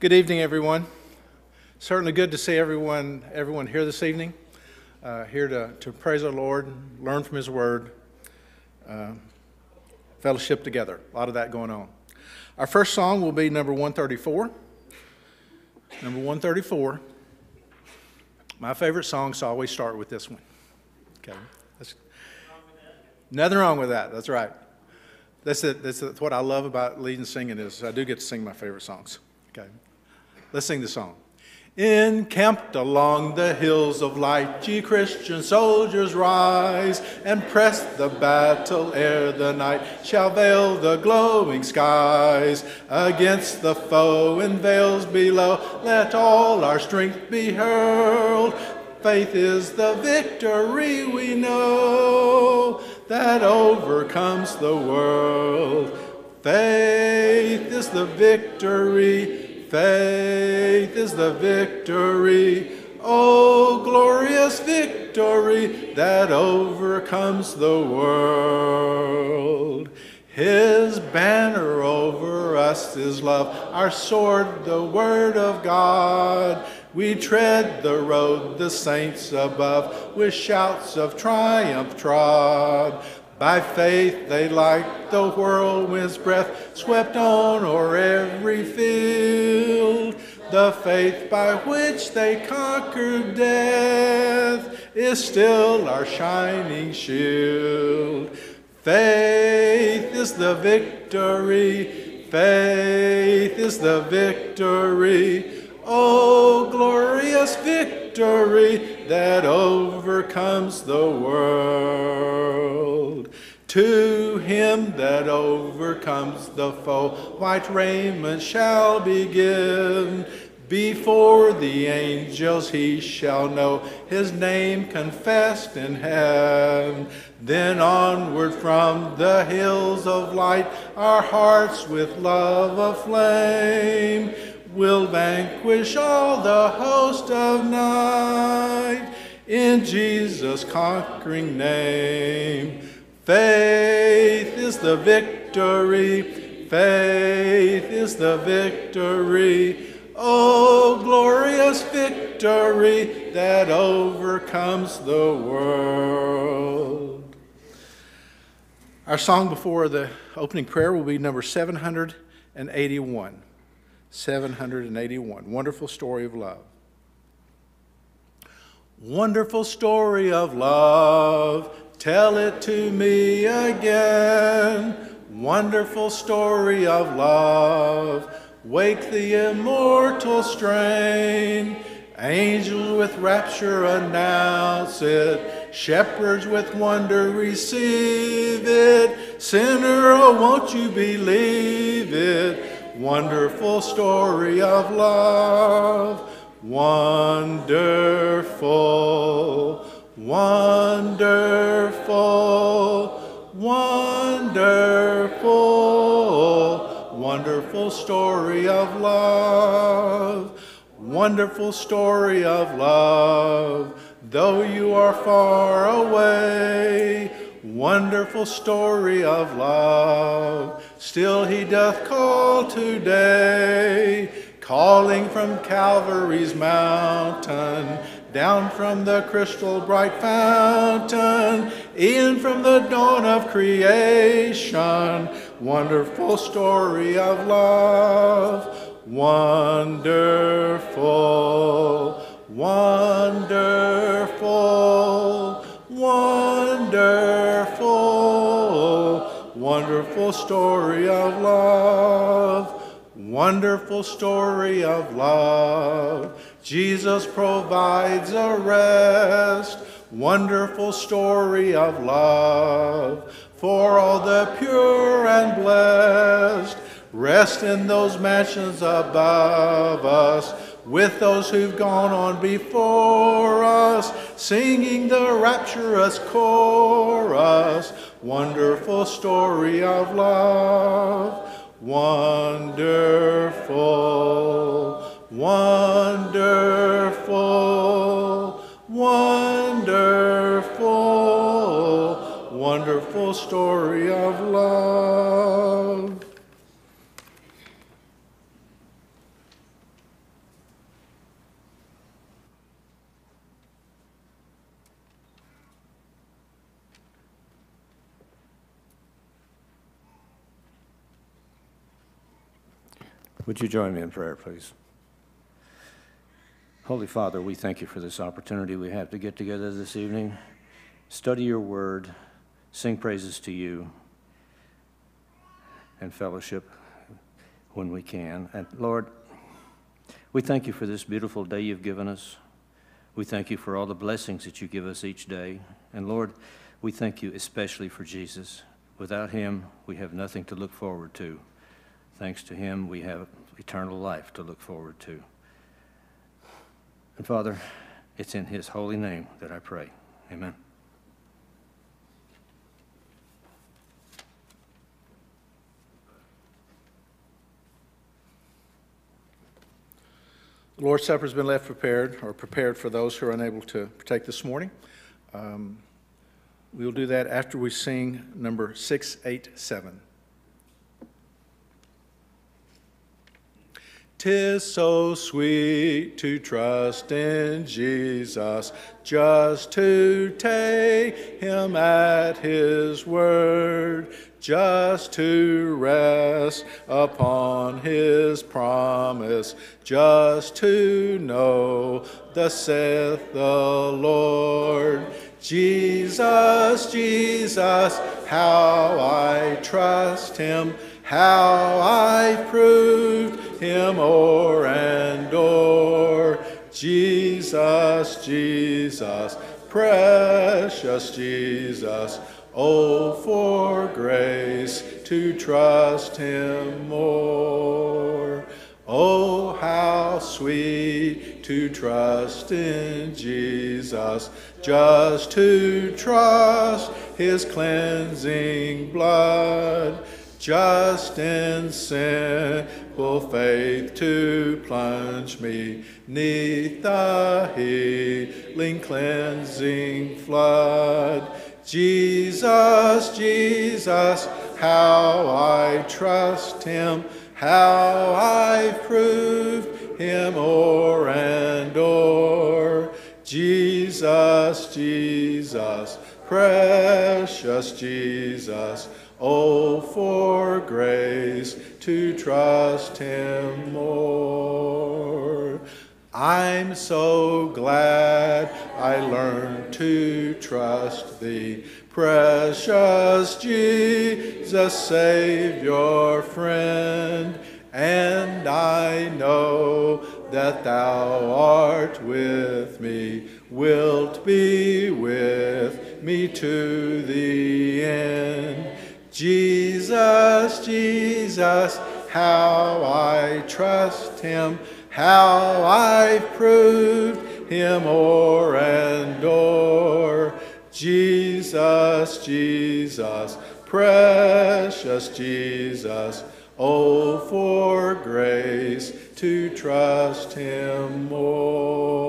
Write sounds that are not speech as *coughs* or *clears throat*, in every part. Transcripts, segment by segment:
Good evening, everyone. Certainly good to see everyone, everyone here this evening, uh, here to, to praise our Lord, learn from His Word, uh, fellowship together. A lot of that going on. Our first song will be number 134. Number 134. My favorite songs always start with this one. Okay. That's, nothing wrong with that. That's right. That's, it, that's what I love about leading singing is I do get to sing my favorite songs. Okay. Let's sing the song. Encamped along the hills of light, ye Christian soldiers rise and press the battle ere the night shall veil the glowing skies. Against the foe in vales below, let all our strength be hurled. Faith is the victory we know that overcomes the world. Faith is the victory Faith is the victory, oh glorious victory that overcomes the world. His banner over us is love, our sword, the word of God. We tread the road the saints above with shouts of triumph trod. By faith they like the whirlwind's breath swept on o'er every field. The faith by which they conquered death is still our shining shield. Faith is the victory, faith is the victory. Oh, glorious victory that overcomes the world. To him that overcomes the foe, white raiment shall be given. Before the angels he shall know his name confessed in heaven. Then onward from the hills of light, our hearts with love aflame will vanquish all the host of night in Jesus' conquering name. Faith is the victory, faith is the victory. Oh, glorious victory that overcomes the world. Our song before the opening prayer will be number 781. 781. Wonderful story of love. Wonderful story of love. Tell it to me again. Wonderful story of love. Wake the immortal strain. Angels with rapture announce it. Shepherds with wonder receive it. Sinner, oh, won't you believe it? Wonderful story of love, wonderful, wonderful, wonderful, wonderful story of love, wonderful story of love, though you are far away Wonderful story of love, still he doth call today, calling from Calvary's mountain, down from the crystal bright fountain, in from the dawn of creation. Wonderful story of love, wonderful, wonderful, wonderful story of love, wonderful story of love. Jesus provides a rest, wonderful story of love for all the pure and blessed. Rest in those mansions above us with those who've gone on before us, singing the rapturous chorus. Wonderful story of love, wonderful, wonderful, wonderful, wonderful story of love. Would you join me in prayer, please? Holy Father, we thank you for this opportunity we have to get together this evening, study your word, sing praises to you, and fellowship when we can. And Lord, we thank you for this beautiful day you've given us. We thank you for all the blessings that you give us each day. And Lord, we thank you especially for Jesus. Without him, we have nothing to look forward to. Thanks to him, we have eternal life to look forward to. And Father, it's in his holy name that I pray. Amen. The Lord's Supper has been left prepared, or prepared for those who are unable to partake this morning. Um, we'll do that after we sing number 687. Tis so sweet to trust in Jesus, just to take him at his word, just to rest upon his promise, just to know, thus saith the Lord. Jesus, Jesus, how I trust him, how I proved him o'er and o'er. Jesus, Jesus, precious Jesus, oh, for grace to trust him more. Oh, how sweet to trust in Jesus, just to trust his cleansing blood just in simple faith to plunge me neath the healing, cleansing flood. Jesus, Jesus, how I trust him, how I've proved him o'er and o'er. Jesus, Jesus, precious Jesus, Oh, for grace to trust him more. I'm so glad I learned to trust thee, precious Jesus, Savior, friend. And I know that thou art with me, wilt be with me to the end. Jesus, Jesus, how I trust him, how I've proved him o'er and o'er. Jesus, Jesus, precious Jesus, oh, for grace to trust him more.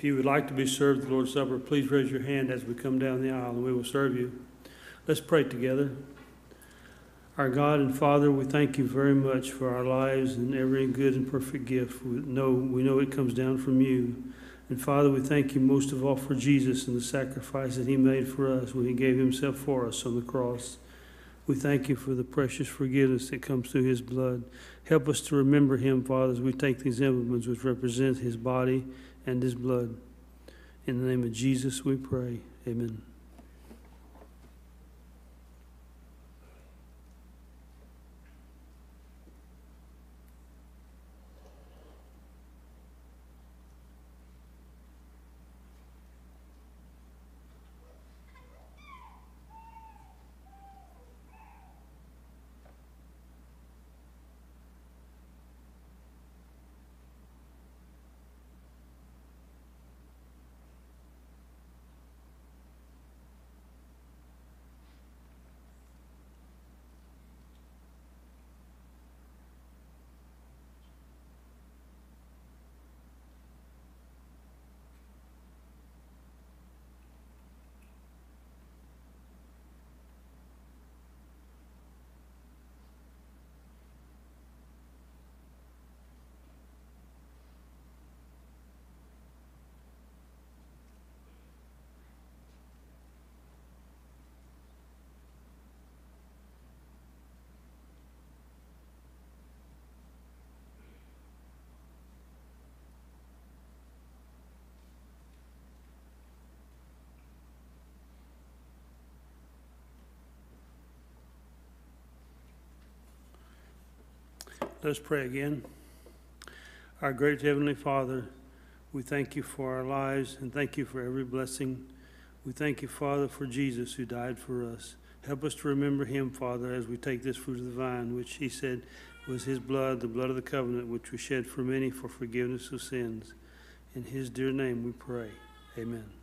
If you would like to be served the Lord's Supper, please raise your hand as we come down the aisle and we will serve you. Let's pray together. Our God and Father, we thank you very much for our lives and every good and perfect gift. We know, we know it comes down from you. And Father, we thank you most of all for Jesus and the sacrifice that he made for us when he gave himself for us on the cross. We thank you for the precious forgiveness that comes through his blood. Help us to remember him, Father, as we take these emblems which represent his body and his blood. In the name of Jesus, we pray. Amen. Let us pray again. Our great Heavenly Father, we thank you for our lives and thank you for every blessing. We thank you, Father, for Jesus who died for us. Help us to remember him, Father, as we take this fruit of the vine, which he said was his blood, the blood of the covenant, which was shed for many for forgiveness of sins. In his dear name we pray. Amen.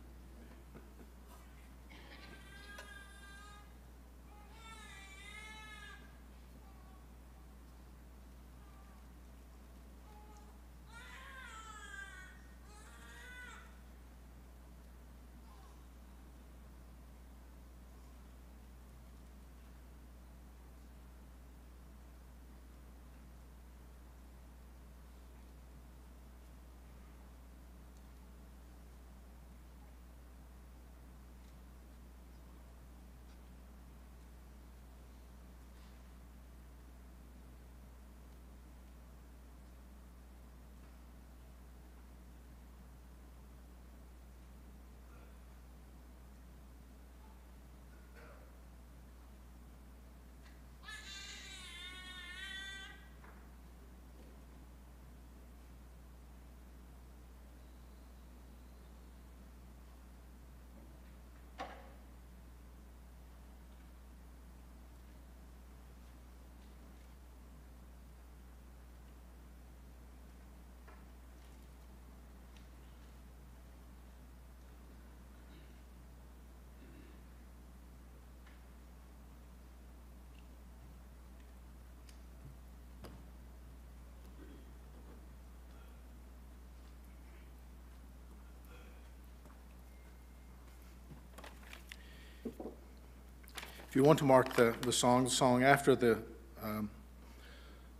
If you want to mark the, the song, the song after the, um,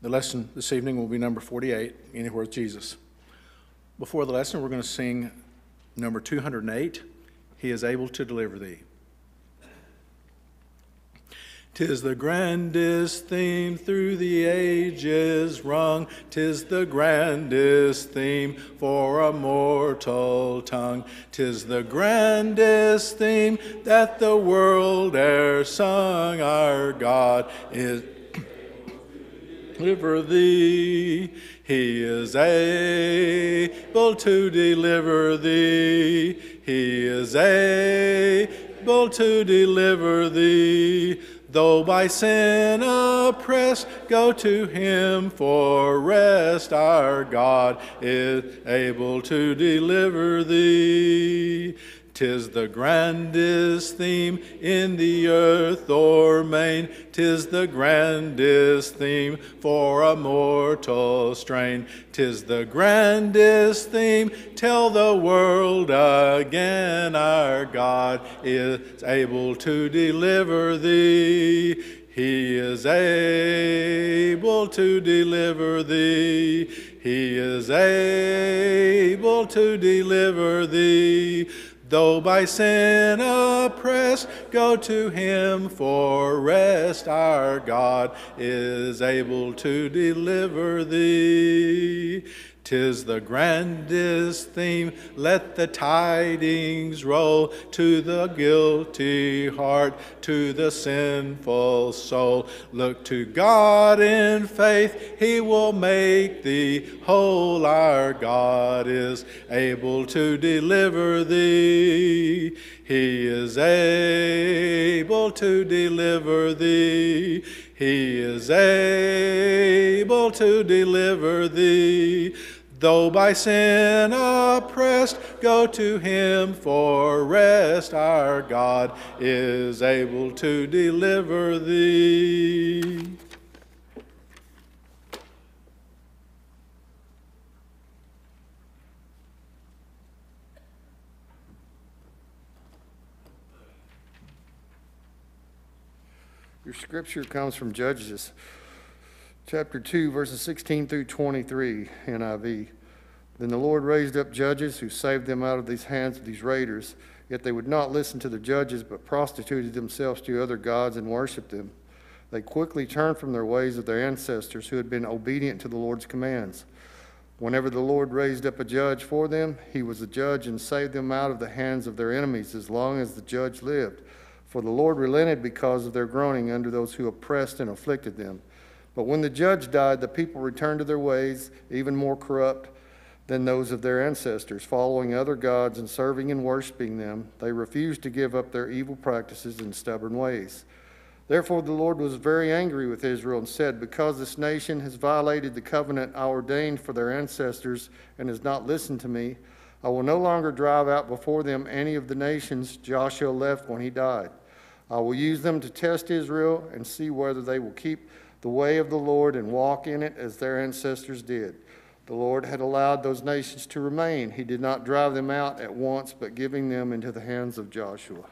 the lesson this evening will be number 48, Anywhere with Jesus. Before the lesson, we're going to sing number 208, He is Able to Deliver Thee. Tis the grandest theme through the ages rung, tis the grandest theme for a mortal tongue. Tis the grandest theme that the world e'er sung. Our God is *coughs* deliver thee. He is able to deliver thee. He is able to deliver thee. Though by sin oppressed, go to him for rest. Our God is able to deliver thee. Tis the grandest theme in the earth or main. Tis the grandest theme for a mortal strain. Tis the grandest theme. Tell the world again our God is able to deliver thee. He is able to deliver thee. He is able to deliver thee. Though by sin oppressed, go to him for rest. Our God is able to deliver thee. Tis the grandest theme, let the tidings roll to the guilty heart, to the sinful soul. Look to God in faith, He will make thee whole. Our God is able to deliver thee. He is able to deliver thee. He is able to deliver thee. Though by sin oppressed, go to him for rest. Our God is able to deliver thee. Your scripture comes from Judges, chapter 2, verses 16 through 23, NIV. Then the Lord raised up judges who saved them out of these hands of these raiders, yet they would not listen to the judges, but prostituted themselves to other gods and worshiped them. They quickly turned from their ways of their ancestors who had been obedient to the Lord's commands. Whenever the Lord raised up a judge for them, he was a judge and saved them out of the hands of their enemies as long as the judge lived. For the Lord relented because of their groaning under those who oppressed and afflicted them. But when the judge died, the people returned to their ways, even more corrupt than those of their ancestors, following other gods and serving and worshiping them. They refused to give up their evil practices and stubborn ways. Therefore, the Lord was very angry with Israel and said, Because this nation has violated the covenant I ordained for their ancestors and has not listened to me, I will no longer drive out before them any of the nations Joshua left when he died. I will use them to test Israel and see whether they will keep the way of the Lord and walk in it as their ancestors did. The Lord had allowed those nations to remain. He did not drive them out at once, but giving them into the hands of Joshua.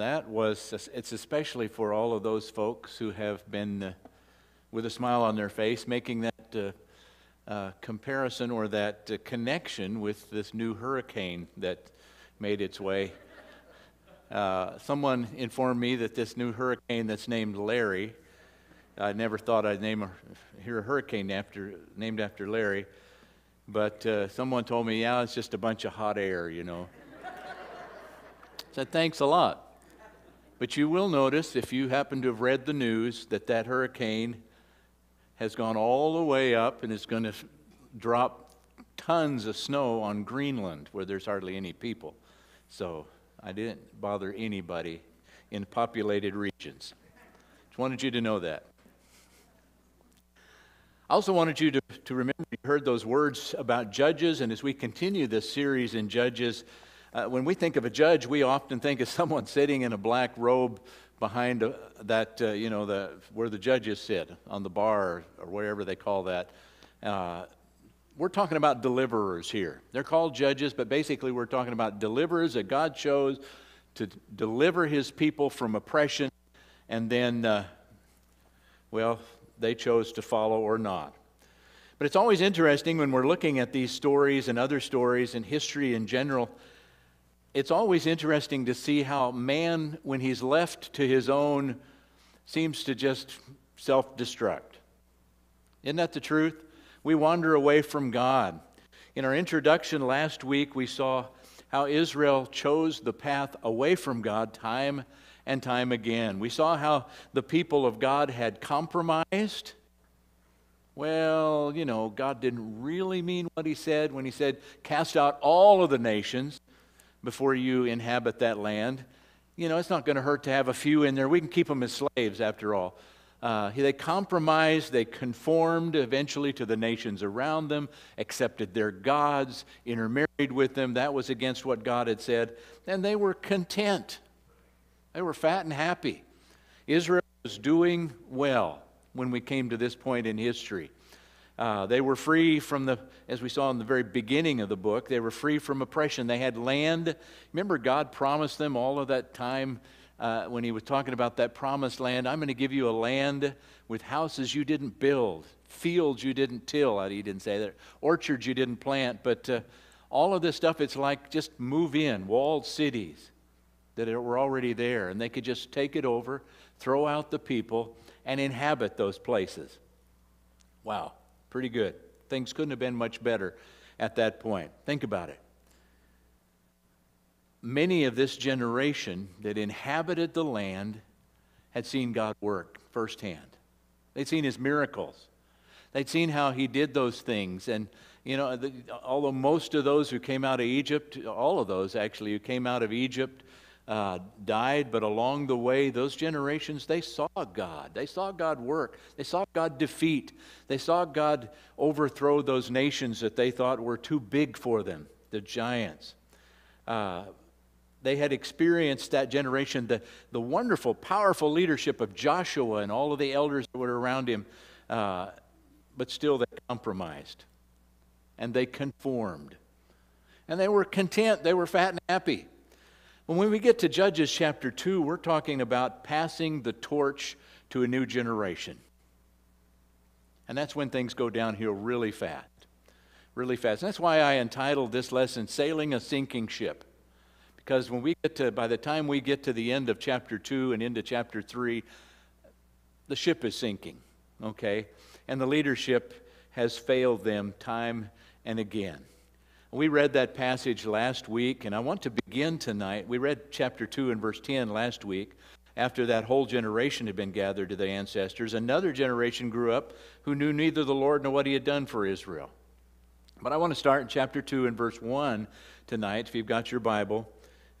That was, it's especially for all of those folks who have been uh, with a smile on their face making that uh, uh, comparison or that uh, connection with this new hurricane that made its way. Uh, someone informed me that this new hurricane that's named Larry, I never thought I'd name a, hear a hurricane after, named after Larry, but someone told me, yeah, it's just a bunch of hot air, you know. *laughs* said, thanks a lot. But you will notice, if you happen to have read the news, that that hurricane has gone all the way up and is going to drop tons of snow on Greenland, where there's hardly any people. So I didn't bother anybody in populated regions. Just wanted you to know that. I also wanted you to, to remember you heard those words about judges, and as we continue this series in Judges, uh, when we think of a judge, we often think of *laughs* someone sitting in a black robe behind uh, that, uh, you know, the, where the judges sit on the bar or wherever they call that. Uh, we're talking about deliverers here. They're called judges, but basically we're talking about deliverers that God chose to deliver his people from oppression, and then, uh, well, they chose to follow or not. But it's always interesting when we're looking at these stories and other stories and history in general it's always interesting to see how man, when he's left to his own, seems to just self destruct. Isn't that the truth? We wander away from God. In our introduction last week, we saw how Israel chose the path away from God time and time again. We saw how the people of God had compromised. Well, you know, God didn't really mean what he said when he said, Cast out all of the nations before you inhabit that land. You know, it's not going to hurt to have a few in there. We can keep them as slaves after all. Uh, they compromised, they conformed eventually to the nations around them, accepted their gods, intermarried with them. That was against what God had said. And they were content. They were fat and happy. Israel was doing well when we came to this point in history. Uh, they were free from the, as we saw in the very beginning of the book, they were free from oppression. They had land. Remember, God promised them all of that time uh, when He was talking about that promised land. I'm going to give you a land with houses you didn't build, fields you didn't till. He didn't say that, orchards you didn't plant, but uh, all of this stuff, it's like just move in, walled cities that were already there, and they could just take it over, throw out the people, and inhabit those places. Wow. Pretty good. Things couldn't have been much better at that point. Think about it. Many of this generation that inhabited the land had seen God work firsthand. They'd seen his miracles. They'd seen how he did those things. And, you know, the, although most of those who came out of Egypt, all of those actually who came out of Egypt, uh, died, but along the way, those generations, they saw God. They saw God work. They saw God defeat. They saw God overthrow those nations that they thought were too big for them, the giants. Uh, they had experienced that generation, the, the wonderful, powerful leadership of Joshua and all of the elders that were around him, uh, but still they compromised and they conformed. And they were content, they were fat and happy. When we get to Judges chapter 2, we're talking about passing the torch to a new generation. And that's when things go downhill really fast. Really fast. And that's why I entitled this lesson Sailing a Sinking Ship. Because when we get to, by the time we get to the end of chapter 2 and into chapter 3, the ship is sinking, okay? And the leadership has failed them time and again. We read that passage last week, and I want to begin tonight. We read chapter 2 and verse 10 last week. After that whole generation had been gathered to the ancestors, another generation grew up who knew neither the Lord nor what he had done for Israel. But I want to start in chapter 2 and verse 1 tonight, if you've got your Bible.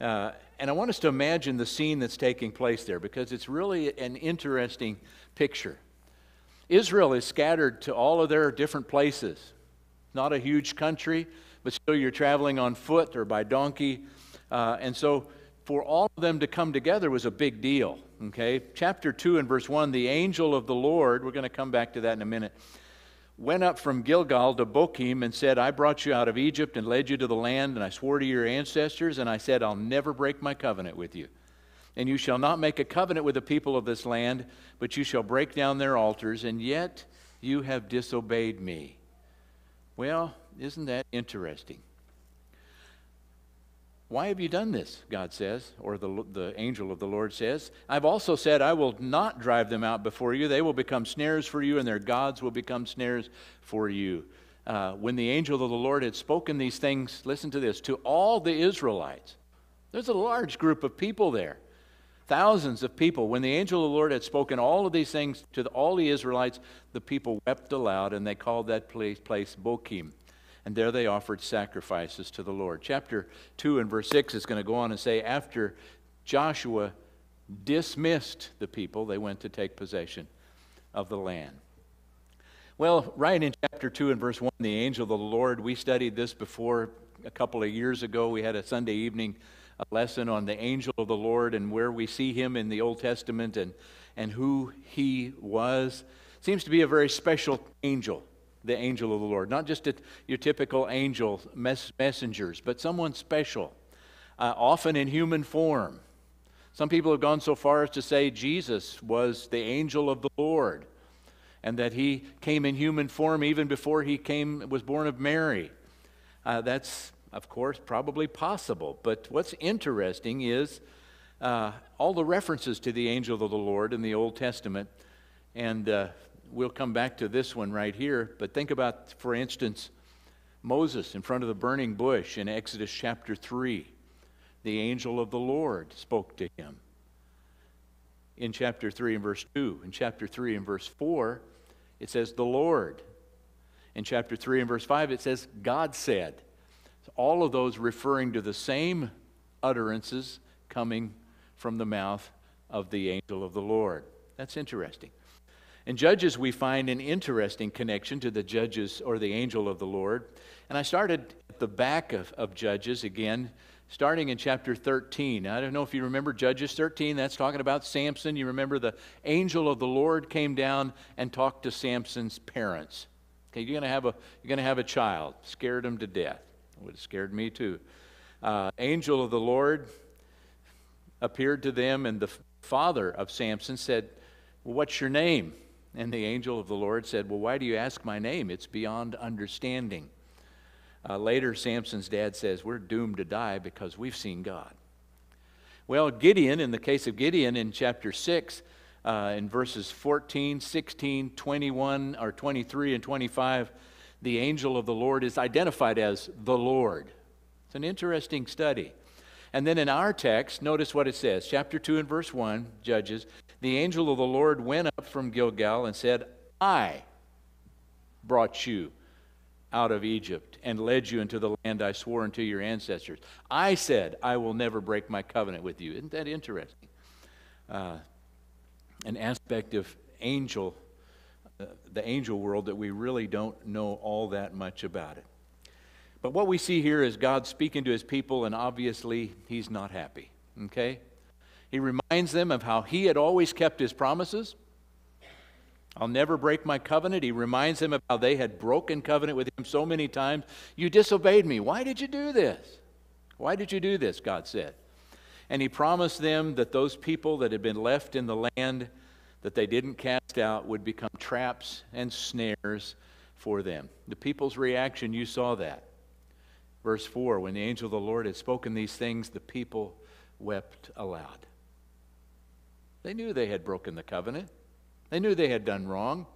Uh, and I want us to imagine the scene that's taking place there because it's really an interesting picture. Israel is scattered to all of their different places. Not a huge country, but still you're traveling on foot or by donkey. Uh, and so for all of them to come together was a big deal. Okay? Chapter 2 and verse 1 the angel of the Lord, we're going to come back to that in a minute, went up from Gilgal to Bochim and said, I brought you out of Egypt and led you to the land, and I swore to your ancestors, and I said, I'll never break my covenant with you. And you shall not make a covenant with the people of this land, but you shall break down their altars, and yet you have disobeyed me. Well, isn't that interesting? Why have you done this? God says, or the, the angel of the Lord says. I've also said, I will not drive them out before you. They will become snares for you, and their gods will become snares for you. Uh, when the angel of the Lord had spoken these things, listen to this, to all the Israelites. There's a large group of people there, thousands of people. When the angel of the Lord had spoken all of these things to the, all the Israelites, the people wept aloud, and they called that place, place Bochim and there they offered sacrifices to the Lord. Chapter 2 and verse 6 is going to go on and say, After Joshua dismissed the people, they went to take possession of the land. Well, right in chapter 2 and verse 1, the angel of the Lord, we studied this before a couple of years ago. We had a Sunday evening lesson on the angel of the Lord and where we see him in the Old Testament and, and who he was. Seems to be a very special angel the angel of the Lord. Not just a, your typical angel mess, messengers, but someone special, uh, often in human form. Some people have gone so far as to say Jesus was the angel of the Lord and that he came in human form even before he came was born of Mary. Uh, that's, of course, probably possible. But what's interesting is uh, all the references to the angel of the Lord in the Old Testament. And uh, we'll come back to this one right here, but think about, for instance, Moses in front of the burning bush in Exodus chapter 3. The angel of the Lord spoke to him. In chapter 3 and verse 2. In chapter 3 and verse 4, it says, the Lord. In chapter 3 and verse 5, it says, God said. All of those referring to the same utterances coming from the mouth of the angel of the Lord. That's interesting. In Judges, we find an interesting connection to the judges or the angel of the Lord. And I started at the back of, of Judges again, starting in chapter 13. I don't know if you remember Judges 13, that's talking about Samson. You remember the angel of the Lord came down and talked to Samson's parents. Okay, you're going to have a, you're going to have a child, scared him to death. It would have scared me too. Uh, angel of the Lord appeared to them, and the father of Samson said, well, What's your name? And the angel of the Lord said, Well, why do you ask my name? It's beyond understanding. Uh, later, Samson's dad says, We're doomed to die because we've seen God. Well, Gideon, in the case of Gideon in chapter 6, uh, in verses 14, 16, 21, or 23 and 25, the angel of the Lord is identified as the Lord. It's an interesting study. And then in our text, notice what it says. Chapter 2 and verse 1, Judges the angel of the Lord went up from Gilgal and said, I brought you out of Egypt and led you into the land I swore unto your ancestors. I said, I will never break my covenant with you. Isn't that interesting? Uh, an aspect of angel, uh, the angel world that we really don't know all that much about it. But what we see here is God speaking to his people, and obviously he's not happy. Okay? He reminds them of how he had always kept his promises. I'll never break my covenant. He reminds them of how they had broken covenant with him so many times. You disobeyed me. Why did you do this? Why did you do this? God said. And he promised them that those people that had been left in the land that they didn't cast out would become traps and snares for them. The people's reaction, you saw that. Verse 4 When the angel of the Lord had spoken these things, the people wept aloud. They knew they had broken the covenant. They knew they had done wrong.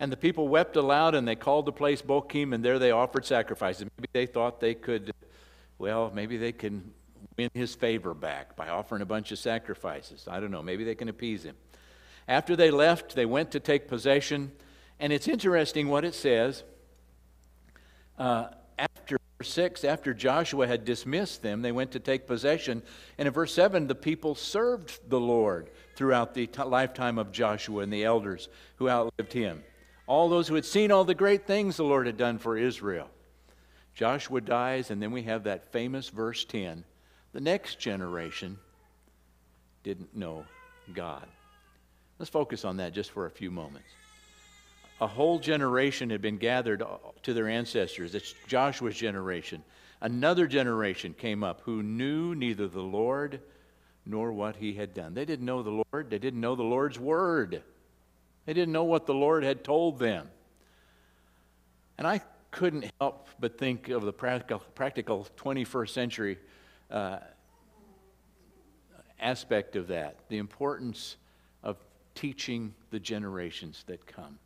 And the people wept aloud and they called the place Bochim, and there they offered sacrifices. Maybe they thought they could, well, maybe they can win his favor back by offering a bunch of sacrifices. I don't know. Maybe they can appease him. After they left, they went to take possession. And it's interesting what it says. Uh, after 6, after Joshua had dismissed them, they went to take possession. And in verse 7, the people served the Lord throughout the t- lifetime of Joshua and the elders who outlived him. All those who had seen all the great things the Lord had done for Israel. Joshua dies, and then we have that famous verse 10. The next generation didn't know God. Let's focus on that just for a few moments a whole generation had been gathered to their ancestors. It's Joshua's generation. Another generation came up who knew neither the Lord nor what he had done. They didn't know the Lord, they didn't know the Lord's word, they didn't know what the Lord had told them. And I couldn't help but think of the practical, practical 21st century uh, aspect of that the importance of teaching the generations that come.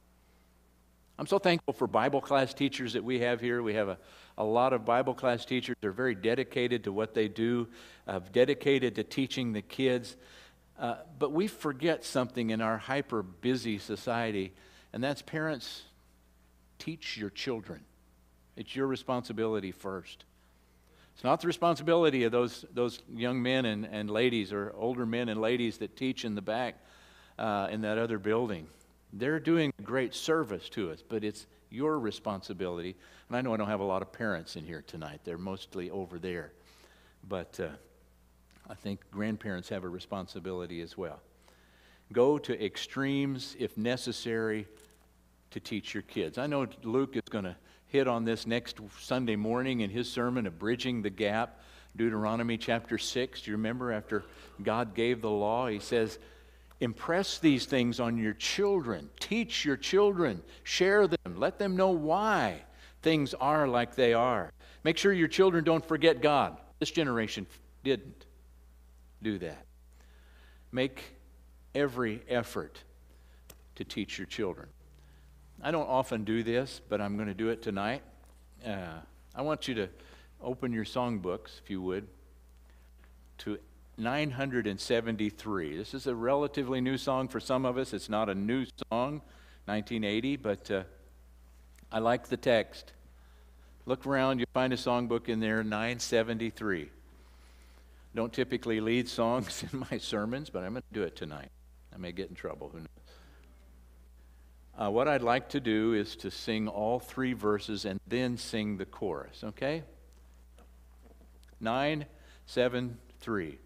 I'm so thankful for Bible class teachers that we have here. We have a, a lot of Bible class teachers. They're very dedicated to what they do, uh, dedicated to teaching the kids. Uh, but we forget something in our hyper busy society, and that's parents, teach your children. It's your responsibility first. It's not the responsibility of those, those young men and, and ladies or older men and ladies that teach in the back uh, in that other building. They're doing a great service to us, but it's your responsibility. And I know I don't have a lot of parents in here tonight, they're mostly over there. But uh, I think grandparents have a responsibility as well. Go to extremes if necessary to teach your kids. I know Luke is going to hit on this next Sunday morning in his sermon of Bridging the Gap, Deuteronomy chapter 6. Do you remember after God gave the law? He says, Impress these things on your children. Teach your children. Share them. Let them know why things are like they are. Make sure your children don't forget God. This generation didn't do that. Make every effort to teach your children. I don't often do this, but I'm going to do it tonight. Uh, I want you to open your songbooks, if you would, to 973. This is a relatively new song for some of us. It's not a new song, 1980, but uh, I like the text. Look around, you'll find a songbook in there, 973. Don't typically lead songs *laughs* in my sermons, but I'm going to do it tonight. I may get in trouble, who knows. Uh, what I'd like to do is to sing all three verses and then sing the chorus, okay? 9, 7, 3.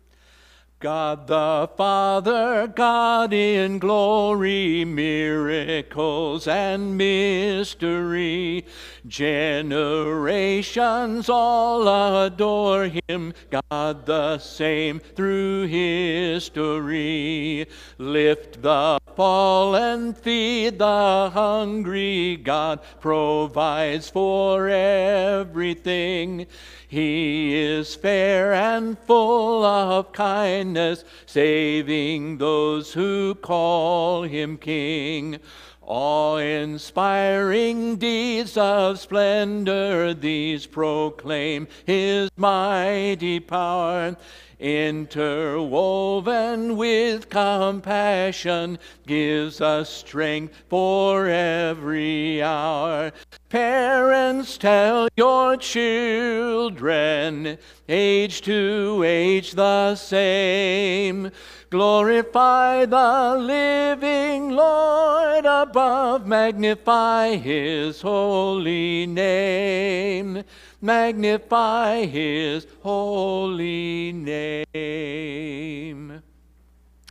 God the Father, God in glory, miracles and mystery. Generations all adore him, God the same through history. Lift the fallen, feed the hungry, God provides for everything. He is fair and full of kindness, saving those who call him king. Awe-inspiring deeds of splendor, these proclaim his mighty power. Interwoven with compassion, gives us strength for every hour. Parents, tell your children, age to age the same. Glorify the living Lord above, magnify his holy name. Magnify his holy name.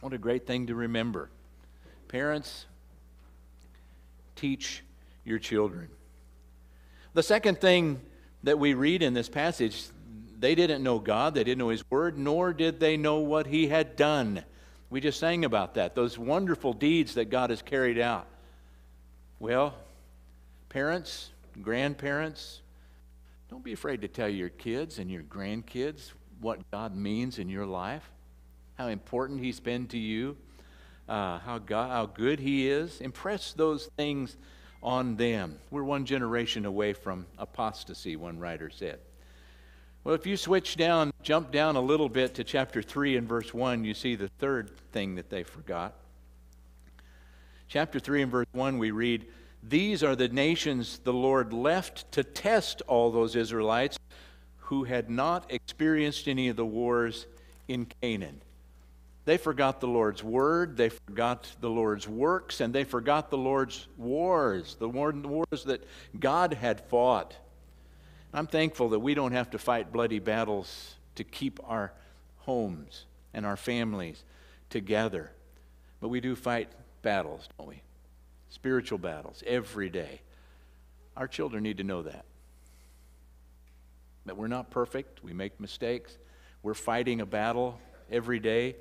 What a great thing to remember. Parents, teach your children. The second thing that we read in this passage, they didn't know God, they didn't know His Word, nor did they know what He had done. We just sang about that, those wonderful deeds that God has carried out. Well, parents, grandparents, don't be afraid to tell your kids and your grandkids what God means in your life, how important He's been to you. uh, how, God, how good He is. Impress those things on them. We're one generation away from apostasy, one writer said. Well, if you switch down, jump down a little bit to chapter 3 and verse 1, you see the third thing that they forgot. Chapter 3 and verse 1, we read, These are the nations the Lord left to test all those Israelites who had not experienced any of the wars in Canaan. They forgot the Lord's word, they forgot the Lord's works, and they forgot the Lord's wars, the wars that God had fought. I'm thankful that we don't have to fight bloody battles to keep our homes and our families together. But we do fight battles, don't we? Spiritual battles every day. Our children need to know that. That we're not perfect, we make mistakes. We're fighting a battle every day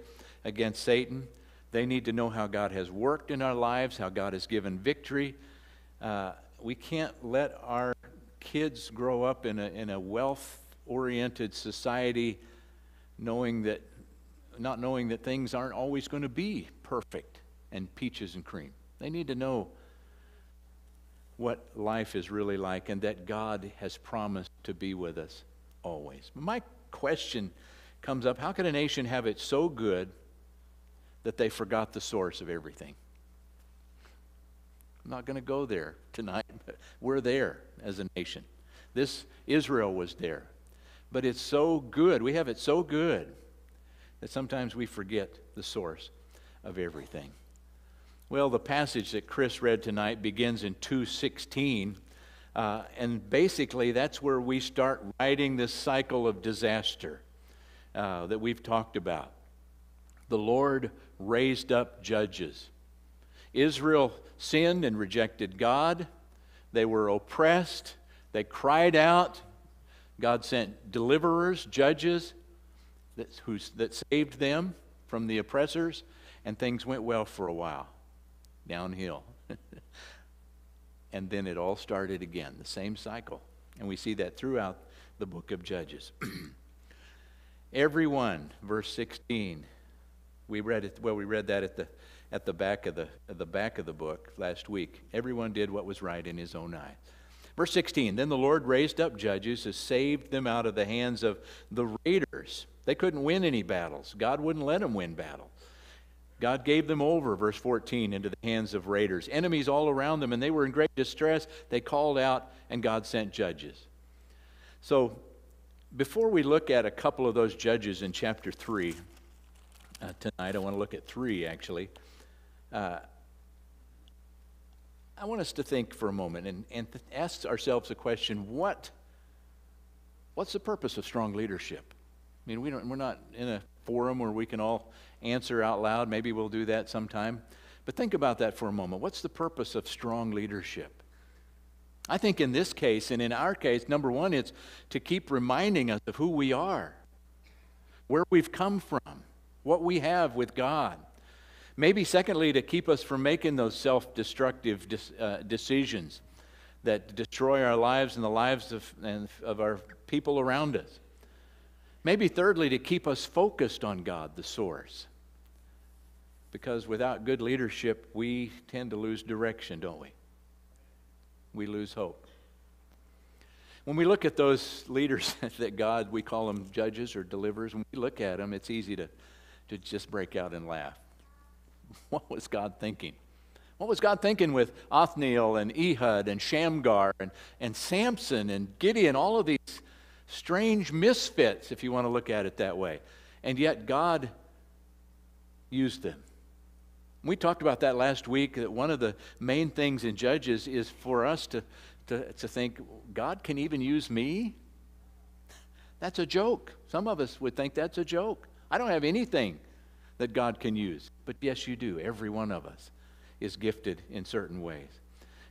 against Satan. They need to know how God has worked in our lives, how God has given victory. Uh, we can't let our kids grow up in a, in a wealth oriented society knowing that not knowing that things aren't always going to be perfect and peaches and cream. They need to know what life is really like and that God has promised to be with us always. My question comes up how could a nation have it so good that they forgot the source of everything? I'm not going to go there tonight, *laughs* but we're there as a nation. This Israel was there. But it's so good. We have it so good that sometimes we forget the source of everything. Well, the passage that Chris read tonight begins in 216. Uh, and basically, that's where we start riding this cycle of disaster uh, that we've talked about. The Lord raised up judges. Israel sinned and rejected God. They were oppressed. They cried out. God sent deliverers, judges that, who, that saved them from the oppressors, and things went well for a while, downhill. *laughs* and then it all started again, the same cycle. And we see that throughout the book of Judges. *clears throat* Everyone, verse 16, we read it, well, we read that at the at the back of the, the back of the book last week. Everyone did what was right in his own eyes. Verse 16 Then the Lord raised up judges who saved them out of the hands of the raiders. They couldn't win any battles, God wouldn't let them win battle. God gave them over, verse 14, into the hands of raiders, enemies all around them, and they were in great distress. They called out, and God sent judges. So, before we look at a couple of those judges in chapter 3 uh, tonight, I want to look at three actually. Uh, I want us to think for a moment and, and ask ourselves a question what, what's the purpose of strong leadership? I mean, we don't, we're not in a forum where we can all answer out loud. Maybe we'll do that sometime. But think about that for a moment. What's the purpose of strong leadership? I think in this case, and in our case, number one, it's to keep reminding us of who we are, where we've come from, what we have with God. Maybe, secondly, to keep us from making those self destructive uh, decisions that destroy our lives and the lives of, and of our people around us. Maybe, thirdly, to keep us focused on God, the source. Because without good leadership, we tend to lose direction, don't we? We lose hope. When we look at those leaders *laughs* that God, we call them judges or deliverers, when we look at them, it's easy to, to just break out and laugh. *laughs* What was God thinking? What was God thinking with Othniel and Ehud and Shamgar and, and Samson and Gideon, all of these strange misfits, if you want to look at it that way? And yet God used them. We talked about that last week that one of the main things in Judges is for us to, to, to think, God can even use me? That's a joke. Some of us would think that's a joke. I don't have anything that God can use. But yes, you do. Every one of us is gifted in certain ways.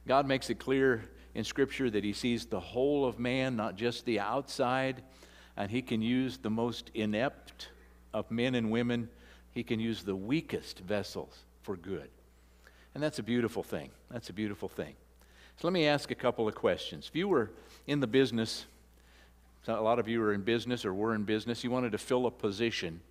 God makes it clear in Scripture that He sees the whole of man, not just the outside, and He can use the most inept of men and women. He can use the weakest vessels for good. And that's a beautiful thing. That's a beautiful thing. So let me ask a couple of questions. If you were in the business, a lot of you are in business or were in business, you wanted to fill a position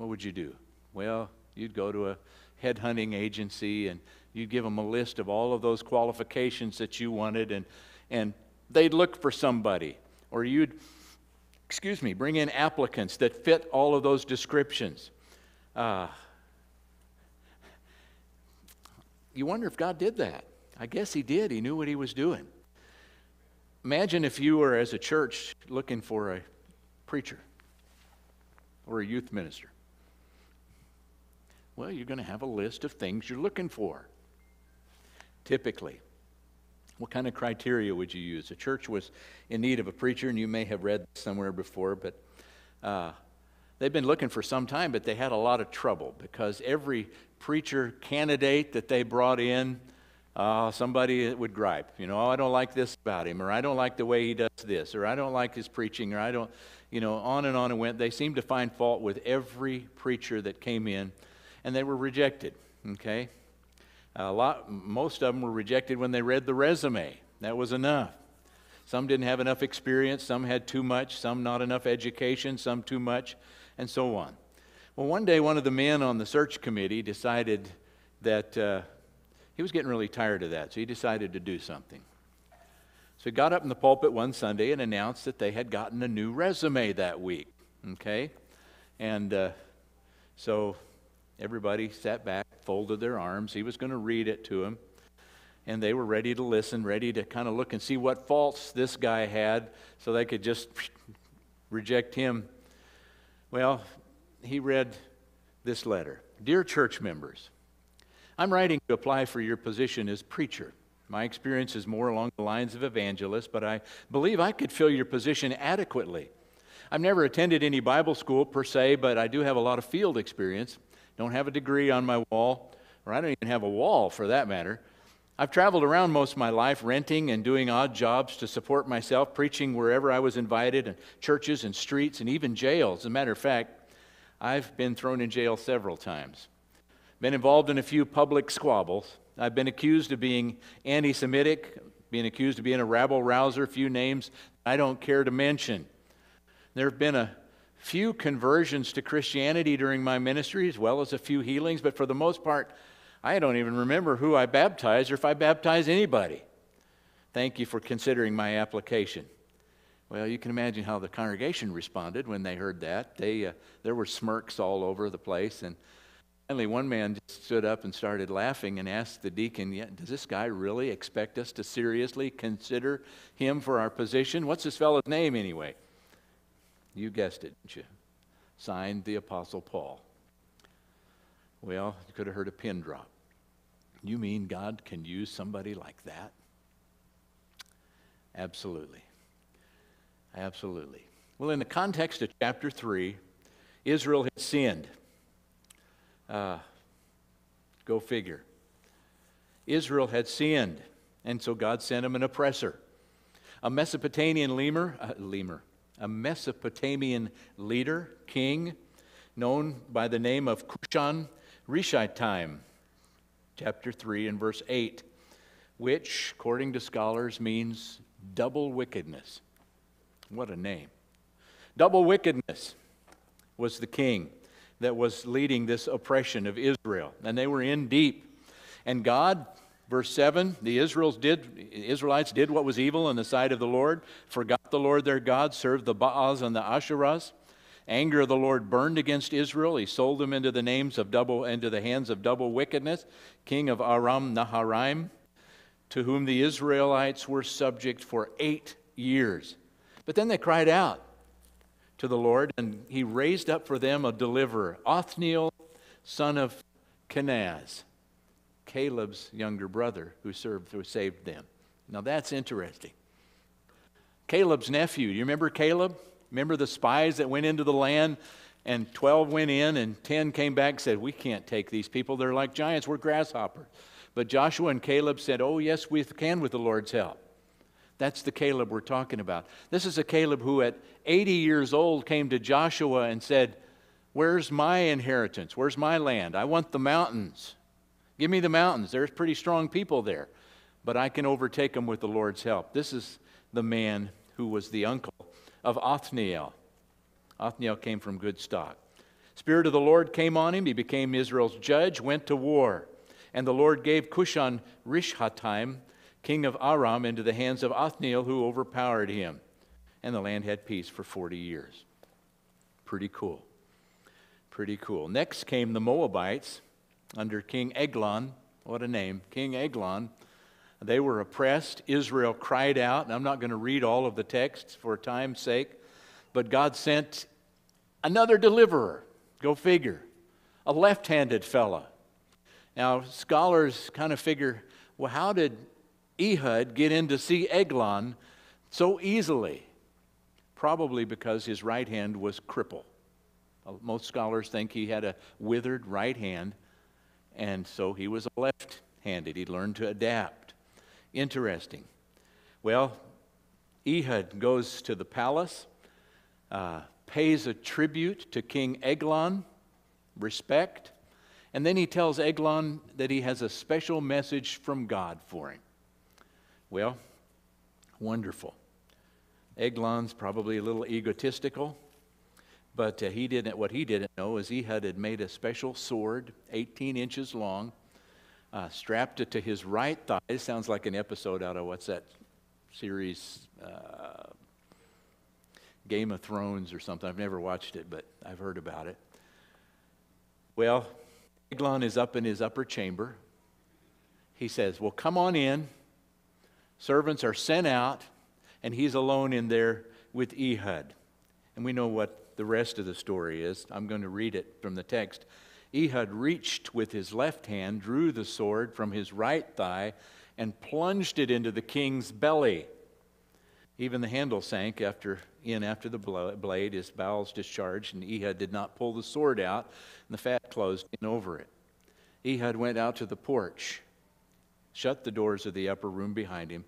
what would you do? Well, You'd go to a headhunting agency and you'd give them a list of all of those qualifications that you wanted, and, and they'd look for somebody. Or you'd, excuse me, bring in applicants that fit all of those descriptions. Uh, you wonder if God did that. I guess He did. He knew what He was doing. Imagine if you were, as a church, looking for a preacher or a youth minister. Well, you're going to have a list of things you're looking for. Typically, what kind of criteria would you use? A church was in need of a preacher, and you may have read somewhere before, but uh, they've been looking for some time, but they had a lot of trouble because every preacher candidate that they brought in, uh, somebody would gripe, you know, oh, I don't like this about him, or I don't like the way he does this, or I don't like his preaching, or I don't, you know, on and on and went. They seemed to find fault with every preacher that came in, and they were rejected, okay? A lot, most of them were rejected when they read the resume. That was enough. Some didn't have enough experience, some had too much, some not enough education, some too much, and so on. Well, one day, one of the men on the search committee decided that uh, he was getting really tired of that, so he decided to do something. So he got up in the pulpit one Sunday and announced that they had gotten a new resume that week. Okay? And uh, so everybody sat back, folded their arms. He was going to read it to them. And they were ready to listen, ready to kind of look and see what faults this guy had so they could just *sniffs* reject him. Well, he read this letter Dear church members, I'm writing to apply for your position as preacher. My experience is more along the lines of evangelist, but I believe I could fill your position adequately. I've never attended any Bible school per se, but I do have a lot of field experience. Don't have a degree on my wall, or I don't even have a wall for that matter. I've traveled around most of my life renting and doing odd jobs to support myself, preaching wherever I was invited, in churches and streets and even jails. As a matter of fact, I've been thrown in jail several times. Been involved in a few public squabbles. I've been accused of being anti Semitic, being accused of being a rabble rouser, a few names I don't care to mention. There have been a few conversions to Christianity during my ministry, as well as a few healings, but for the most part, I don't even remember who I baptized or if I baptized anybody. Thank you for considering my application. Well, you can imagine how the congregation responded when they heard that. They, uh, there were smirks all over the place. And finally, one man just stood up and started laughing and asked the deacon, yeah, Does this guy really expect us to seriously consider him for our position? What's this fellow's name anyway? You guessed it, didn't you? Signed the Apostle Paul. Well, you could have heard a pin drop. You mean God can use somebody like that? Absolutely. Absolutely. Well, in the context of chapter 3, Israel had sinned. Uh, go figure. Israel had sinned, and so God sent him an oppressor. A Mesopotamian lemur, uh, lemur, a Mesopotamian leader, king, known by the name of Cushan Rishathaim, chapter 3 and verse 8, which, according to scholars, means double wickedness. What a name. Double wickedness was the king that was leading this oppression of Israel, and they were in deep. And God, verse 7, the did, Israelites did what was evil in the sight of the Lord, forgot the Lord their God, served the Baals and the Asherahs. Anger of the Lord burned against Israel. He sold them into the names of double into the hands of double wickedness, king of Aram Naharaim, to whom the Israelites were subject for eight years. But then they cried out to the Lord, and he raised up for them a deliverer, Othniel, son of Kenaz, Caleb's younger brother, who served, who saved them. Now that's interesting. Caleb's nephew, you remember Caleb? Remember the spies that went into the land? And 12 went in, and 10 came back and said, We can't take these people. They're like giants. We're grasshoppers. But Joshua and Caleb said, Oh, yes, we can with the Lord's help. That's the Caleb we're talking about. This is a Caleb who, at 80 years old, came to Joshua and said, Where's my inheritance? Where's my land? I want the mountains. Give me the mountains. There's pretty strong people there, but I can overtake them with the Lord's help. This is the man who was the uncle of Othniel. Othniel came from good stock. Spirit of the Lord came on him. He became Israel's judge, went to war. And the Lord gave Cushan Rishathaim, king of Aram, into the hands of Othniel, who overpowered him. And the land had peace for 40 years. Pretty cool. Pretty cool. Next came the Moabites under King Eglon. What a name, King Eglon. They were oppressed. Israel cried out. And I'm not going to read all of the texts for time's sake, but God sent another deliverer. Go figure. A left handed fella. Now, scholars kind of figure well, how did Ehud get in to see Eglon so easily? Probably because his right hand was crippled. Most scholars think he had a withered right hand, and so he was left handed. He learned to adapt. Interesting. Well, Ehud goes to the palace, uh, pays a tribute to King Eglon, respect, and then he tells Eglon that he has a special message from God for him. Well, wonderful. Eglon's probably a little egotistical, but uh, he didn't. What he didn't know is Ehud had made a special sword, 18 inches long, uh, strapped it to his right thigh. It sounds like an episode out of what's that series, uh, Game of Thrones or something. I've never watched it, but I've heard about it. Well, Eglon is up in his upper chamber. He says, Well, come on in. Servants are sent out, and he's alone in there with Ehud. And we know what the rest of the story is. I'm going to read it from the text. Ehud reached with his left hand, drew the sword from his right thigh, and plunged it into the king's belly. Even the handle sank after, in after the blade, his bowels discharged, and Ehud did not pull the sword out, and the fat closed in over it. Ehud went out to the porch, shut the doors of the upper room behind him,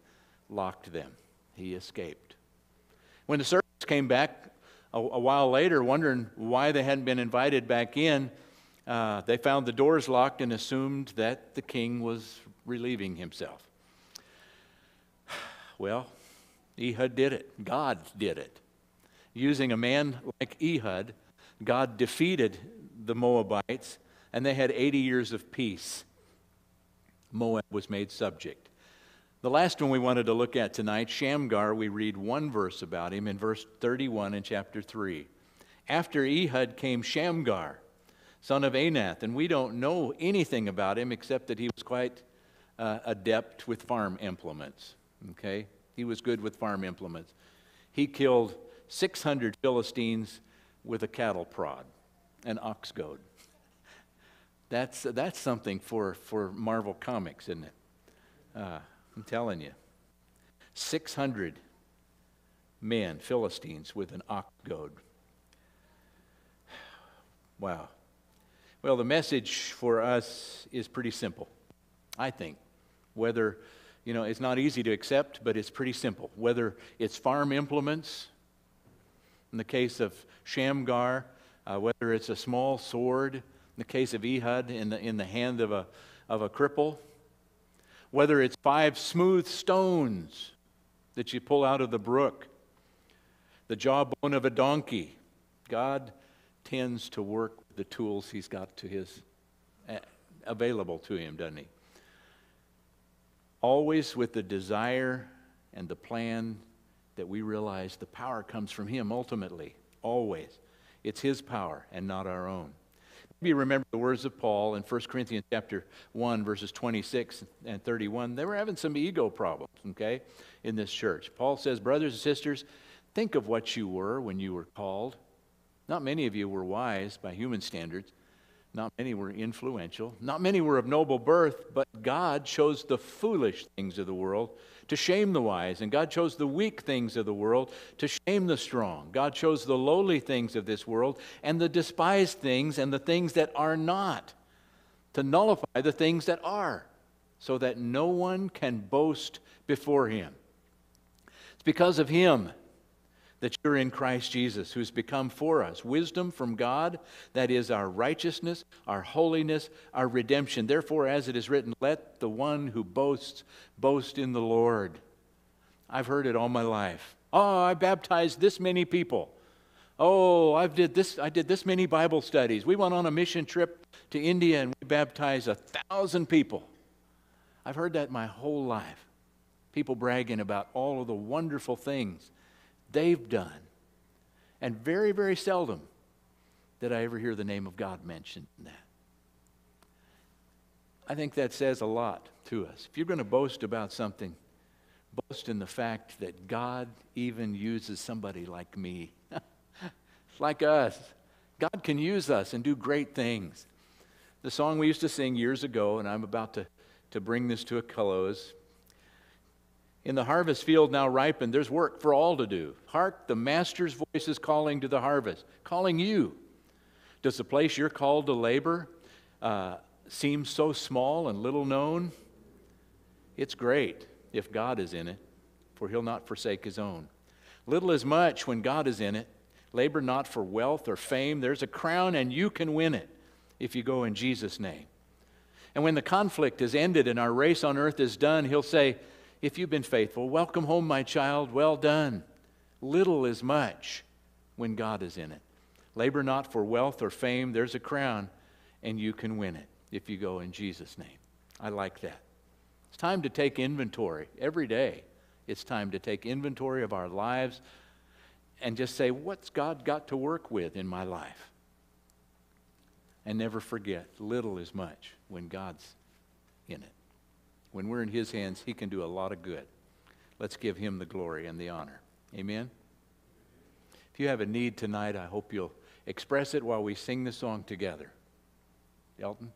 locked them. He escaped. When the servants came back a, a while later, wondering why they hadn't been invited back in, uh, they found the doors locked and assumed that the king was relieving himself. *sighs* Well, Ehud did it. God did it. Using a man like Ehud, God defeated the Moabites, and they had 80 years of peace. Moab was made subject. The last one we wanted to look at tonight, Shamgar, we read one verse about him in verse 31 in chapter 3. After Ehud came Shamgar, son of Anath, and we don't know anything about him except that he was quite uh, adept with farm implements. Okay? He was good with farm implements. He killed 600 Philistines with a cattle prod, an ox goad. *laughs* That's, that's something for, for Marvel Comics, isn't it? Uh, I'm telling you. 600 men, Philistines, with an ox goad. Wow. Well, the message for us is pretty simple, I think. Whether, you know, it's not easy to accept, but it's pretty simple. Whether it's farm implements, in the case of Shamgar, uh, whether it's a small sword, in the case of Ehud, in the, in the hand of a, of a cripple, whether it's five smooth stones that you pull out of the brook, the jawbone of a donkey, God tends to work with the tools he's got to his available to him, doesn't he? Always with the desire and the plan that we realize the power comes from him ultimately, always. It's his power and not our own. Maybe remember the words of Paul in 1 Corinthians chapter 1, verses 26 and 31. They were having some ego problems, okay, in this church. Paul says, Brothers and sisters, think of what you were when you were called. Not many of you were wise by human standards. Not many were influential. Not many were of noble birth, but God chose the foolish things of the world to shame the wise, and God chose the weak things of the world to shame the strong. God chose the lowly things of this world and the despised things and the things that are not to nullify the things that are, so that no one can boast before Him. It's because of Him that you're in Christ Jesus, who's become for us wisdom from God, that is our righteousness, our holiness, our redemption. Therefore, as it is written, let the one who boasts boast in the Lord. I've heard it all my life. Oh, I baptized this many people. Oh, I've did this, I did this many Bible studies. We went on a mission trip to India and we baptized a thousand people. I've heard that my whole life. People bragging about all of the wonderful things they've done. And very, very seldom did I ever hear the name of God mentioned in that. I think that says a lot to us. If you're going to boast about something, boast in the fact that God even uses somebody like me, *laughs* like us. God can use us and do great things. The song we used to sing years ago, and I'm about to, to bring this to a close. In the harvest field now ripened, there's work for all to do. Hark, the Master's voice is calling to the harvest, calling you. Does the place you're called to labor uh, seem so small and little known? It's great if God is in it, for he'll not forsake his own. Little is much when God is in it. Labor not for wealth or fame. There's a crown, and you can win it if you go in Jesus' name. And when the conflict is ended and our race on earth is done, he'll say, If you've been faithful, welcome home, my child, well done. Little is much when God is in it. Labor not for wealth or fame. There's a crown, and you can win it if you go in Jesus' name. I like that. It's time to take inventory every day. It's time to take inventory of our lives and just say, What's God got to work with in my life? And never forget, little is much when God's in it. When we're in His hands, He can do a lot of good. Let's give Him the glory and the honor. Amen? If you have a need tonight, I hope you'll express it while we sing the song together. Elton?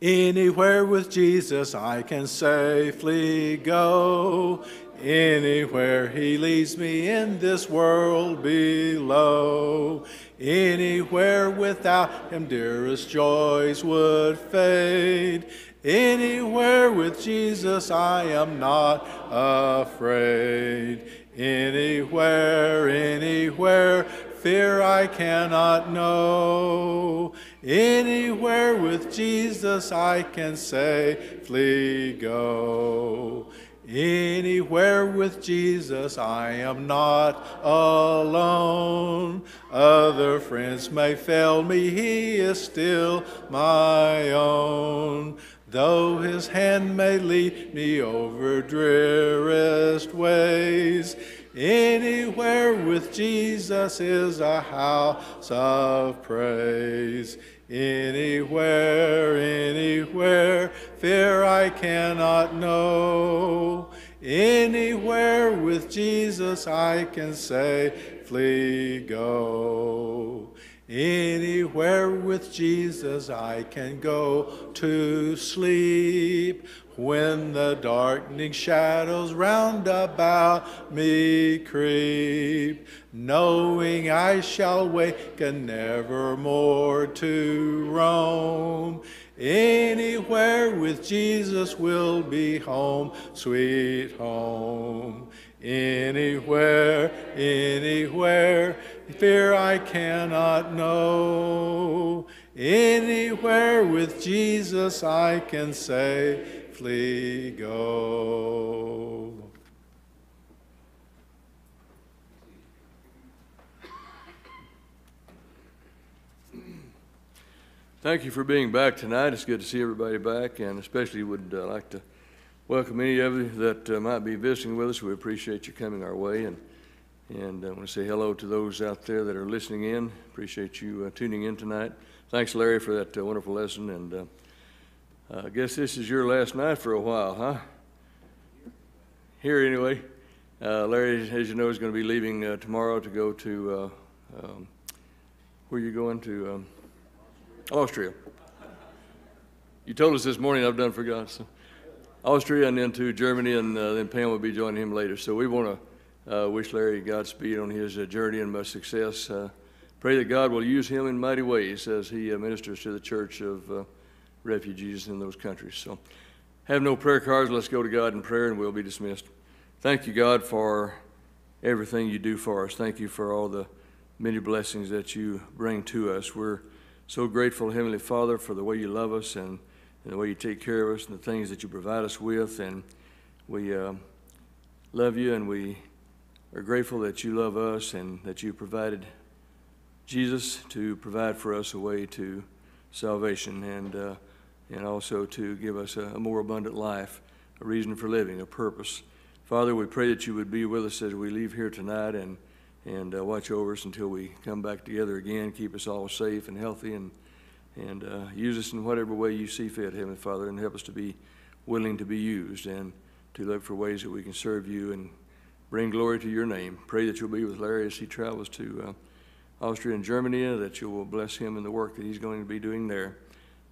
Anywhere with Jesus I can safely go. Anywhere he leads me in this world below. Anywhere without him dearest joys would fade. Anywhere with Jesus I am not afraid. Anywhere, anywhere, fear I cannot know. Anywhere with Jesus I can safely go. Anywhere with Jesus I am not alone. Other friends may fail me, He is still my own. Though His hand may lead me over drearest ways, Anywhere with Jesus is a house of praise. Anywhere, anywhere, fear I cannot know. Anywhere with Jesus I can safely go. Anywhere with Jesus I can go to sleep when the darkening shadows round about me creep, knowing I shall wake and never more to roam. Anywhere with Jesus will be home, sweet home. Anywhere, anywhere, fear I cannot know. Anywhere with Jesus I can safely go. Thank you for being back tonight. It's good to see everybody back, and especially would uh, like to welcome any of you that uh, might be visiting with us. We appreciate you coming our way, and and I want to say hello to those out there that are listening in. Appreciate you uh, tuning in tonight. Thanks, Larry, for that uh, wonderful lesson. And uh, I guess this is your last night for a while, huh? Here, anyway. Uh, Larry, as you know, is going to be leaving uh, tomorrow to go to uh, um, where are you going to? Um, Austria. You told us this morning, I've done forgot. So. Austria and then to Germany, and uh, then Pam will be joining him later. So we want to uh, wish Larry Godspeed on his uh, journey and much success. Uh, pray that God will use him in mighty ways as he uh, ministers to the church of refugees in those countries. So have no prayer cards. Let's go to God in prayer, and we'll be dismissed. Thank you, God, for everything you do for us. Thank you for all the many blessings that you bring to us. We're so grateful, Heavenly Father, for the way you love us and, and the way you take care of us and the things that you provide us with. And we uh, love you and we are grateful that you love us and that you provided Jesus to provide for us a way to salvation and, uh, and also to give us a, a more abundant life, a reason for living, a purpose. Father, we pray that you would be with us as we leave here tonight and, and uh, watch over us until we come back together again. Keep us all safe and healthy and, and uh, use us in whatever way you see fit, Heavenly Father, and help us to be willing to be used and to look for ways that we can serve you and bring glory to your name. Pray that you'll be with Larry as he travels to uh, Austria and Germany, uh, that you will bless him in the work that he's going to be doing there.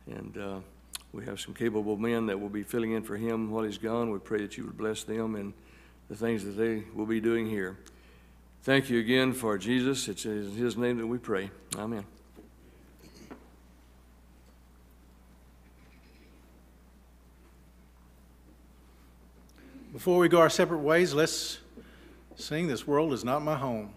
And uh, we have some capable men that will be filling in for him while he's gone. We pray that you would bless them and the things that they will be doing here. Thank you again for Jesus. It's in his name that we pray. Amen. Before we go our separate ways, let's sing This World Is Not My Home.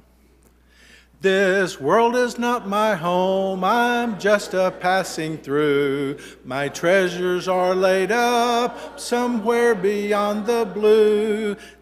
This world is not my home, I'm just a passing through. My treasures are laid up somewhere beyond the blue.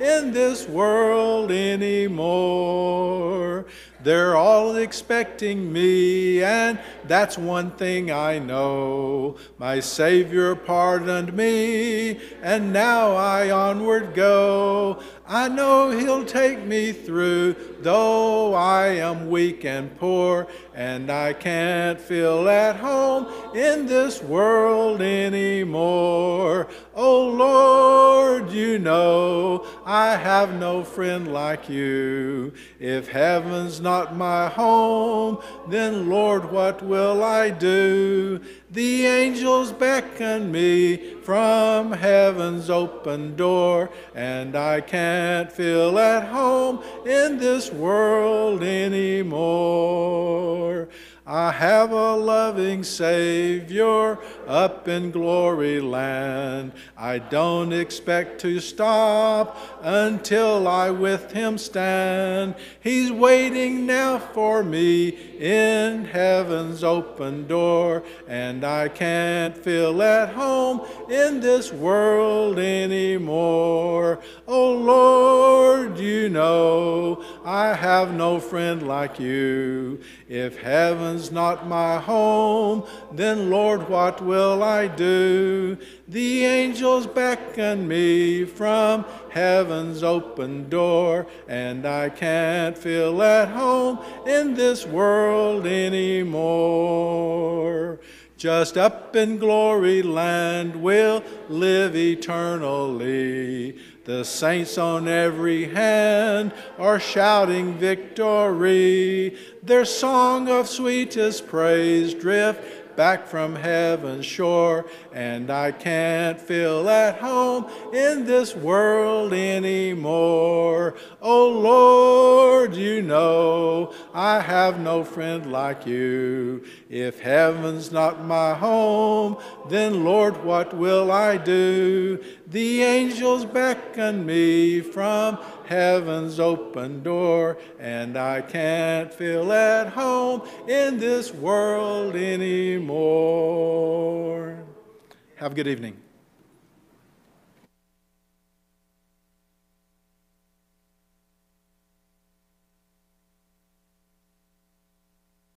in this world anymore. They're all expecting me, and that's one thing I know. My Savior pardoned me, and now I onward go. I know He'll take me through, though I am weak and poor, and I can't feel at home in this world anymore. Oh Lord, you know I have no friend like you. If heaven's not my home, then Lord, what will I do? The angels beckon me from heaven's open door, and I can't feel at home in this world anymore. I have a loving Savior up in glory land. I don't expect to stop until I with Him stand. He's waiting now for me in heaven's open door, and I can't feel at home in this world anymore. Oh Lord, you know I have no friend like you. If heaven's not my home, then Lord, what will I do? The angels beckon me from heaven's open door, and I can't feel at home in this world anymore. Just up in glory land we'll live eternally. The saints on every hand are shouting victory. Their song of sweetest praise drift back from heaven's shore, and I can't feel at home in this world anymore. Oh Lord, you know I have no friend like you. If heaven's not my home, then Lord, what will I do? The angels beckon me from heaven's open door, and I can't feel at home in this world anymore. Have a good evening.